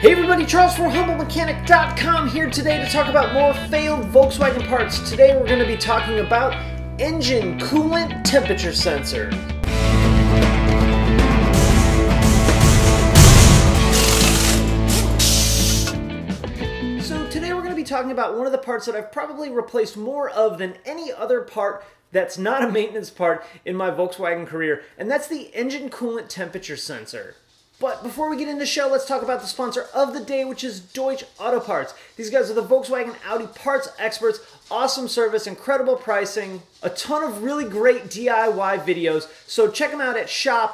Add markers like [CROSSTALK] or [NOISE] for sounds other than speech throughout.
Hey everybody, Charles from HumbleMechanic.com here today to talk about more failed Volkswagen parts. Today we're going to be talking about engine coolant temperature sensor. So today we're going to be talking about one of the parts that I've probably replaced more of than any other part that's not a maintenance part in my Volkswagen career, and that's the engine coolant temperature sensor. But before we get into the show, let's talk about the sponsor of the day, which is Deutsche Auto Parts. These guys are the Volkswagen Audi parts experts, awesome service, incredible pricing, a ton of really great DIY videos. So check them out at shopdap.com.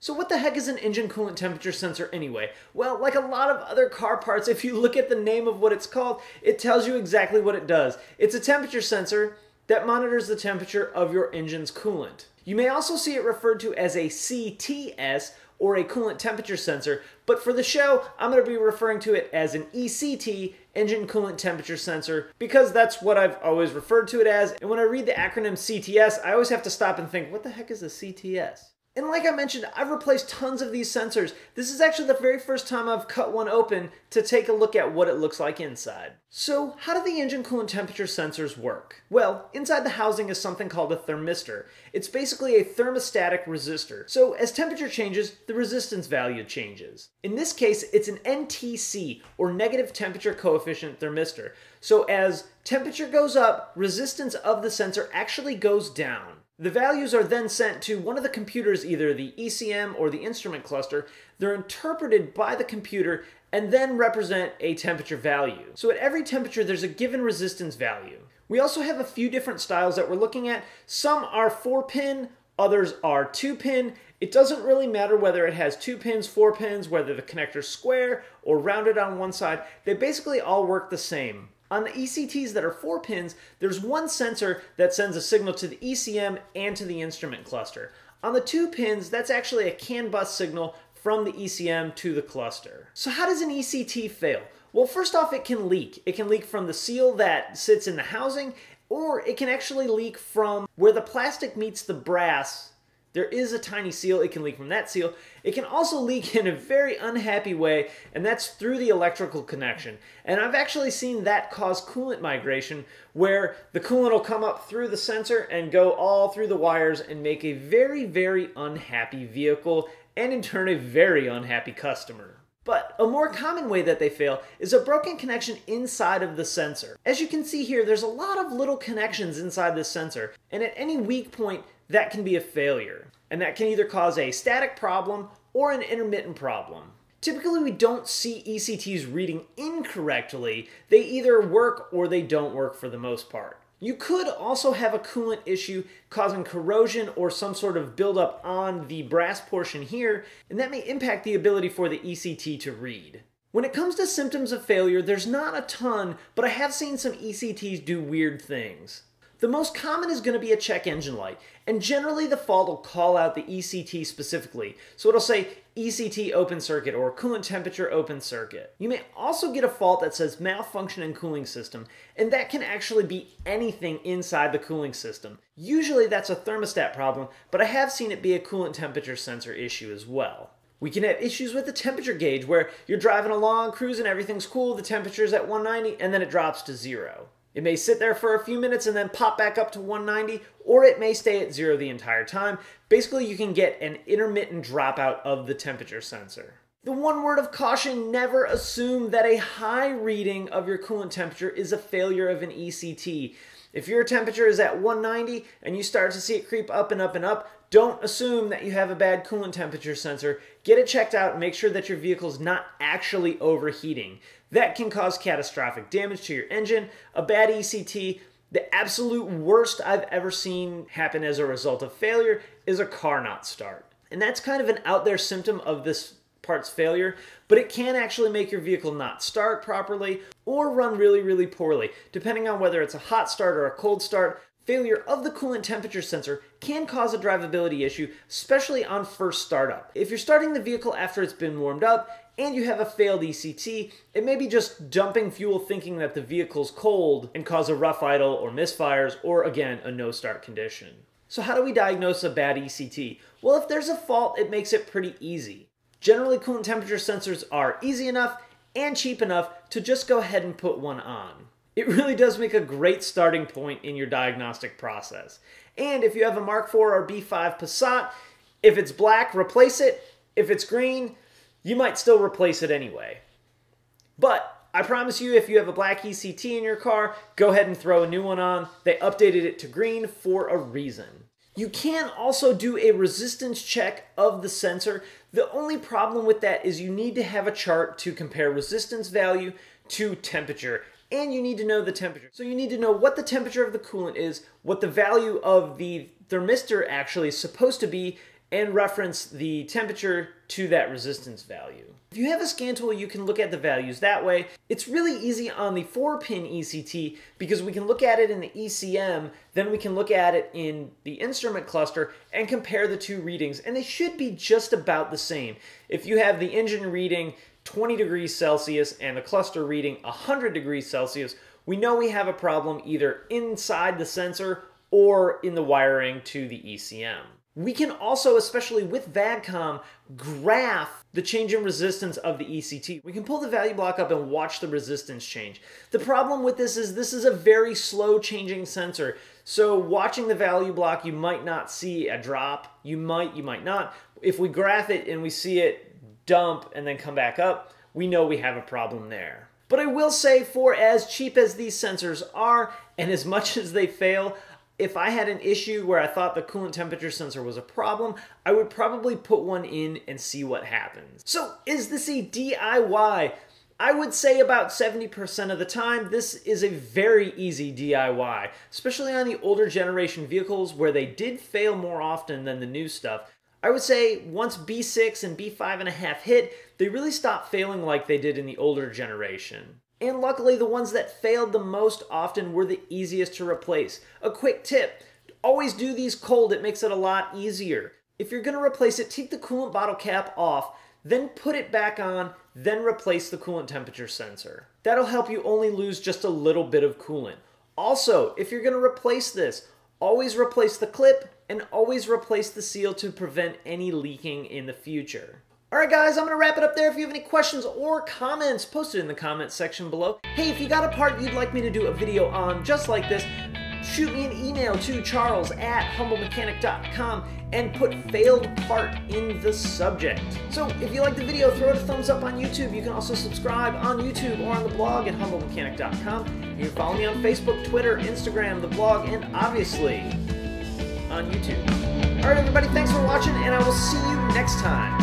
So what the heck is an engine coolant temperature sensor anyway? Well, like a lot of other car parts, [LAUGHS] if you look at the name of what it's called, it tells you exactly what it does. It's a temperature sensor that monitors the temperature of your engine's coolant. You may also see it referred to as a CTS or a coolant temperature sensor, but for the show, I'm going to be referring to it as an ECT, engine coolant temperature sensor, because that's what I've always referred to it as. And when I read the acronym CTS, I always have to stop and think, what the heck is a CTS? And like I mentioned, I've replaced tons of these sensors. This is actually the very first time I've cut one open to take a look at what it looks like inside. So how do the engine coolant temperature sensors work? Well, inside the housing is something called a thermistor. It's basically a thermostatic resistor. So as temperature changes, the resistance value changes. In this case, it's an NTC, or negative temperature coefficient thermistor. So as temperature goes up, resistance of the sensor actually goes down. The values are then sent to one of the computers, either the ECM or the instrument cluster. They're interpreted by the computer and then represent a temperature value. So at every temperature, there's a given resistance value. We also have a few different styles that we're looking at. Some are 4-pin, others are 2-pin. It doesn't really matter whether it has 2 pins, 4 pins, whether the connector's square or rounded on one side. They basically all work the same. On the ECTs that are four pins, there's one sensor that sends a signal to the ECM and to the instrument cluster. On the two pins, that's actually a CAN bus signal from the ECM to the cluster. So how does an ECT fail? Well, first off, it can leak. It can leak from the seal that sits in the housing, or it can actually leak from where the plastic meets the brass there is a tiny seal, it can leak from that seal. It can also leak in a very unhappy way, and that's through the electrical connection. And I've actually seen that cause coolant migration, where the coolant will come up through the sensor and go all through the wires and make a very, very unhappy vehicle, and in turn, a very unhappy customer. But a more common way that they fail is a broken connection inside of the sensor. As you can see here, there's a lot of little connections inside this sensor, and at any weak point, that can be a failure. And that can either cause a static problem or an intermittent problem. Typically, we don't see ECTs reading incorrectly. They either work or they don't work for the most part. You could also have a coolant issue causing corrosion or some sort of buildup on the brass portion here, and that may impact the ability for the ECT to read. When it comes to symptoms of failure, there's not a ton, but I have seen some ECTs do weird things. The most common is going to be a check engine light, and generally the fault will call out the ECT specifically. So it'll say ECT open circuit or coolant temperature open circuit. You may also get a fault that says malfunction in cooling system, and that can actually be anything inside the cooling system. Usually that's a thermostat problem, but I have seen it be a coolant temperature sensor issue as well. We can have issues with the temperature gauge where you're driving along, cruising, everything's cool, the temperature's at 190, and then it drops to zero. It may sit there for a few minutes and then pop back up to 190, or it may stay at zero the entire time. Basically, you can get an intermittent dropout of the temperature sensor. The one word of caution, never assume that a high reading of your coolant temperature is a failure of an ECT. If your temperature is at 190 and you start to see it creep up and up and up, don't assume that you have a bad coolant temperature sensor. Get it checked out and make sure that your vehicle is not actually overheating. That can cause catastrophic damage to your engine, a bad ECT. The absolute worst I've ever seen happen as a result of failure is a car not start. And that's kind of an out there symptom of this part's failure, but it can actually make your vehicle not start properly or run really, really poorly, depending on whether it's a hot start or a cold start. Failure of the coolant temperature sensor can cause a drivability issue, especially on first startup. If you're starting the vehicle after it's been warmed up and you have a failed ECT, it may be just dumping fuel thinking that the vehicle's cold and cause a rough idle or misfires or again, a no start condition. So how do we diagnose a bad ECT? Well, if there's a fault, it makes it pretty easy. Generally, coolant temperature sensors are easy enough and cheap enough to just go ahead and put one on. It really does make a great starting point in your diagnostic process. And if you have a Mark IV or B5 Passat, if it's black, replace it. If it's green, you might still replace it anyway. But I promise you, if you have a black ECT in your car, go ahead and throw a new one on. They updated it to green for a reason. You can also do a resistance check of the sensor. The only problem with that is you need to have a chart to compare resistance value to temperature and you need to know the temperature. So you need to know what the temperature of the coolant is, what the value of the thermistor actually is supposed to be, and reference the temperature to that resistance value. If you have a scan tool, you can look at the values that way. It's really easy on the 4-pin ECT because we can look at it in the ECM, then we can look at it in the instrument cluster and compare the two readings, and they should be just about the same. If you have the engine reading 20 degrees Celsius and the cluster reading 100 degrees Celsius, we know we have a problem either inside the sensor or in the wiring to the ECM. We can also, especially with VAG-COM, graph the change in resistance of the ECT. We can pull the value block up and watch the resistance change. The problem with this is this is a very slow changing sensor. So watching the value block, you might not see a drop. You might, you might not. If we graph it and we see it dump and then come back up, we know we have a problem there. But I will say for as cheap as these sensors are and as much [LAUGHS] as they fail, if I had an issue where I thought the coolant temperature sensor was a problem, I would probably put one in and see what happens. So is this a DIY? I would say about 70% of the time, this is a very easy DIY, especially on the older generation vehicles where they did fail more often than the new stuff. I would say once B6 and B5 and a half hit, they really stopped failing like they did in the older generation. And luckily, the ones that failed the most often were the easiest to replace. A quick tip always do these cold, it makes it a lot easier. If you're going to replace it, take the coolant bottle cap off, then put it back on, then replace the coolant temperature sensor. That'll help you only lose just a little bit of coolant. Also, if you're going to replace this, always replace the clip and always replace the seal to prevent any leaking in the future. Alright guys, I'm going to wrap it up there. If you have any questions or comments, post it in the comments section below. Hey, if you got a part you'd like me to do a video on just like this, shoot me an email to charles at humblemechanic.com and put failed part in the subject. So if you like the video, throw it a thumbs up on YouTube. You can also subscribe on YouTube or on the blog at humblemechanic.com. You can follow me on Facebook, Twitter, Instagram, the blog, and obviously on YouTube. Alright everybody, thanks for watching and I will see you next time.